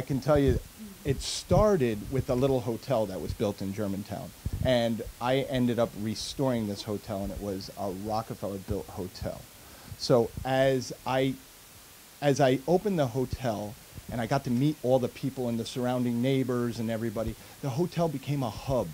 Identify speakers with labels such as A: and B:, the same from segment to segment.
A: I can tell you, it started with a little hotel that was built in Germantown. And I ended up restoring this hotel, and it was a Rockefeller built hotel. So as I, as I opened the hotel, and I got to meet all the people and the surrounding neighbors and everybody, the hotel became a hub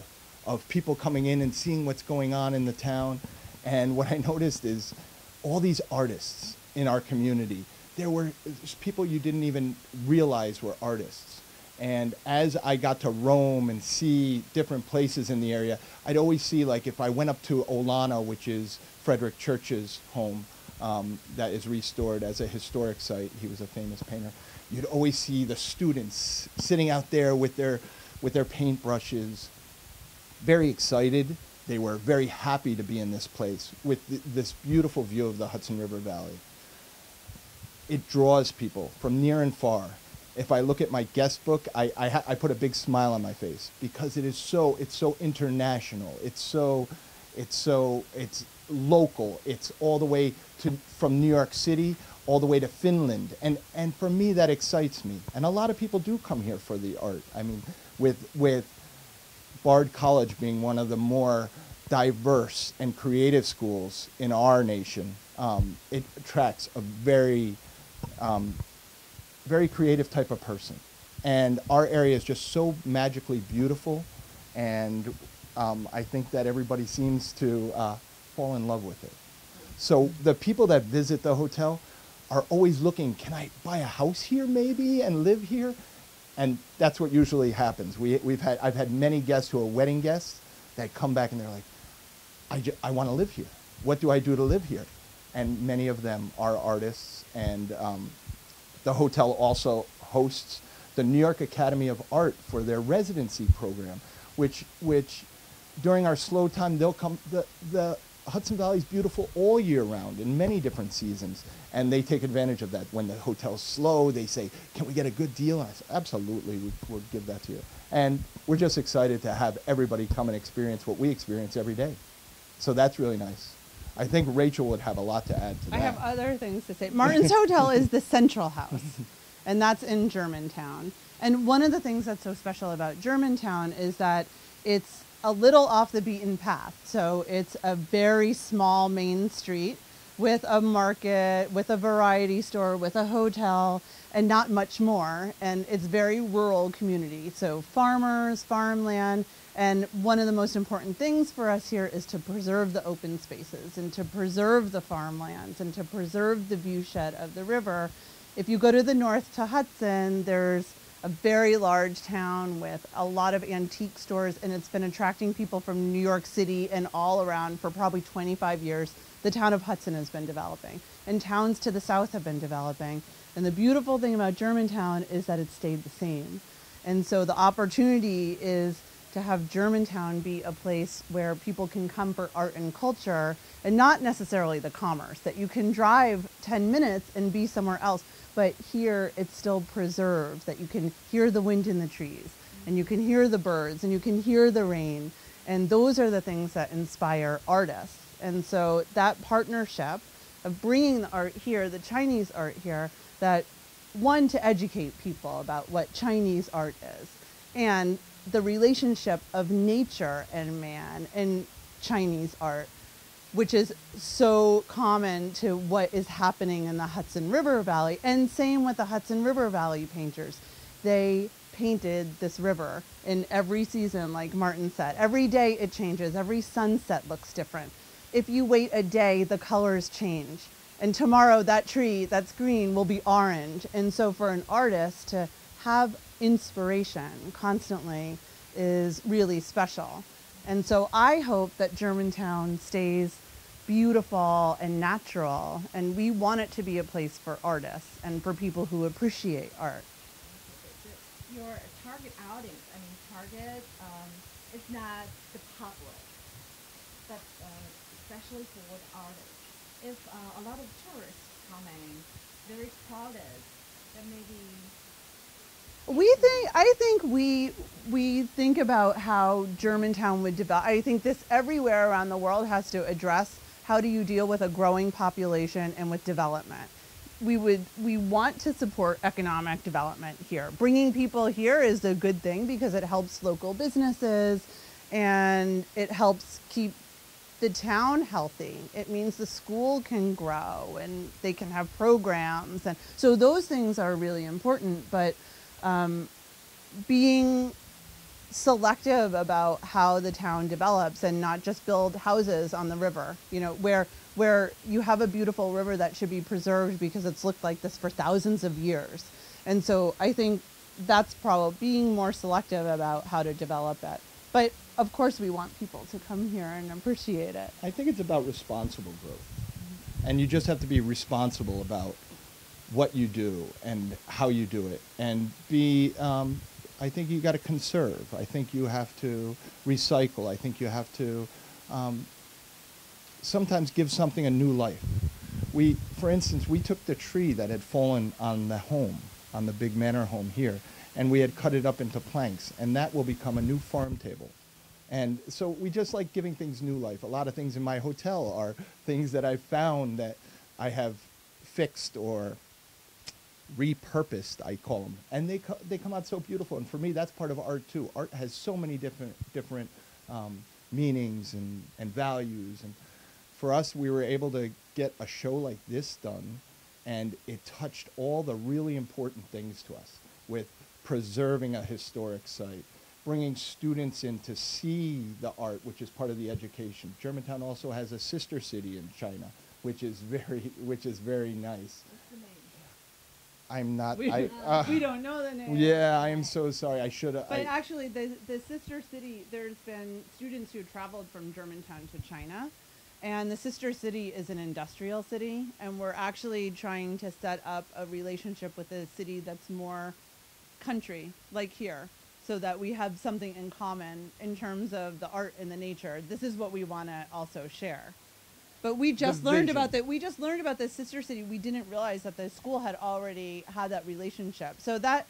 A: of people coming in and seeing what's going on in the town. And what I noticed is all these artists in our community, there were people you didn't even realize were artists. And as I got to roam and see different places in the area, I'd always see, like, if I went up to Olana, which is Frederic Church's home, um, that is restored as a historic site. He was a famous painter. You'd always see the students sitting out there with their, with their paintbrushes, very excited. They were very happy to be in this place with th- this beautiful view of the Hudson River Valley. It draws people from near and far. If I look at my guest book, I, I, I put a big smile on my face because it is so it's so international. It's so it's so it's local. It's all the way to from New York City all the way to Finland. And, and for me, that excites me. And a lot of people do come here for the art. I mean, with, with Bard College being one of the more diverse and creative schools in our nation, um, it attracts a very, um, very creative type of person. And our area is just so magically beautiful, and um, I think that everybody seems to uh, fall in love with it. So the people that visit the hotel, are always looking, can I buy a house here maybe and live here? And that's what usually happens. We, we've had, I've had many guests who are wedding guests that come back and they're like, I, I want to live here. What do I do to live here? And many of them are artists. And um, the hotel also hosts the New York Academy of Art for their residency program, which, which during our slow time, they'll come, the, the Hudson Valley is beautiful all year round in many different seasons, and they take advantage of that. When the hotel's slow, they say, "Can we get a good deal?" I say, "Absolutely, we, we'll give that to you." And we're just excited to have everybody come and experience what we experience every day. So that's really nice. I think Rachel would have a lot to add to that.
B: I have other things to say. Martin's Hotel is the central house, and that's in Germantown. And one of the things that's so special about Germantown is that it's a little off the beaten path. So it's a very small main street with a market, with a variety store, with a hotel, and not much more. And it's very rural community. So farmers, farmland, and one of the most important things for us here is to preserve the open spaces and to preserve the farmlands and to preserve the viewshed of the river. If you go to the north to Hudson, there's a very large town with a lot of antique stores, and it's been attracting people from New York City and all around for probably 25 years. The town of Hudson has been developing, and towns to the south have been developing. And the beautiful thing about Germantown is that it stayed the same. And so the opportunity is to have Germantown be a place where people can come for art and culture and not necessarily the commerce, that you can drive 10 minutes and be somewhere else but here it's still preserved that you can hear the wind in the trees and you can hear the birds and you can hear the rain and those are the things that inspire artists and so that partnership of bringing the art here the chinese art here that one to educate people about what chinese art is and the relationship of nature and man in chinese art which is so common to what is happening in the Hudson River Valley. And same with the Hudson River Valley painters. They painted this river in every season, like Martin said. Every day it changes, every sunset looks different. If you wait a day, the colors change. And tomorrow, that tree that's green will be orange. And so, for an artist to have inspiration constantly is really special. And so I hope that Germantown stays beautiful and natural, and we want it to be a place for artists and for people who appreciate art.
C: Your target audience, I mean, target um, is not the public, but uh, especially for the artists. If uh, a lot of tourists coming, very crowded, then maybe
B: we think I think we we think about how Germantown would develop. I think this everywhere around the world has to address how do you deal with a growing population and with development. we would we want to support economic development here. Bringing people here is a good thing because it helps local businesses and it helps keep the town healthy. It means the school can grow and they can have programs and so those things are really important. But um, being selective about how the town develops and not just build houses on the river, you know, where where you have a beautiful river that should be preserved because it's looked like this for thousands of years. And so I think that's probably being more selective about how to develop it. But of course we want people to come here and appreciate it.
A: I think it's about responsible growth. And you just have to be responsible about what you do and how you do it. And be, um, I think you got to conserve. I think you have to recycle. I think you have to um, sometimes give something a new life. We, for instance, we took the tree that had fallen on the home, on the big manor home here, and we had cut it up into planks, and that will become a new farm table. And so we just like giving things new life. A lot of things in my hotel are things that I found that I have fixed or repurposed, I call them, and they co- they come out so beautiful. And for me, that's part of art too. Art has so many different different um, meanings and and values. And for us, we were able to get a show like this done, and it touched all the really important things to us with preserving a historic site, bringing students in to see the art, which is part of the education. Germantown also has a sister city in China, which is very which is very nice.
C: What's the name?
A: I'm not.
B: We,
A: I, uh,
B: we don't know the name.
A: Yeah, I am so sorry. I should have.
B: But actually, the, the sister city, there's been students who traveled from Germantown to China. And the sister city is an industrial city. And we're actually trying to set up a relationship with a city that's more country, like here, so that we have something in common in terms of the art and the nature. This is what we want to also share. But we just learned
A: vision.
B: about that. We just learned about the sister city. We didn't realize that the school had already had that relationship. So that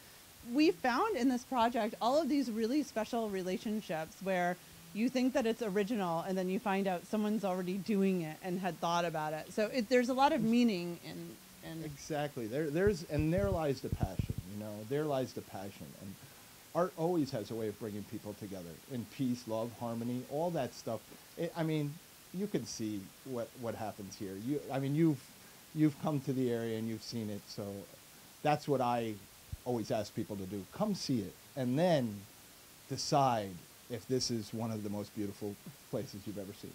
B: we found in this project all of these really special relationships where you think that it's original and then you find out someone's already doing it and had thought about it. So it, there's a lot of meaning in in
A: Exactly. There, there's, and there lies the passion. You know, there lies the passion. And art always has a way of bringing people together in peace, love, harmony, all that stuff. It, I mean, you can see what what happens here. You, I mean, you've you've come to the area and you've seen it. So that's what I always ask people to do. Come see it, and then decide if this is one of the most beautiful places you've ever seen.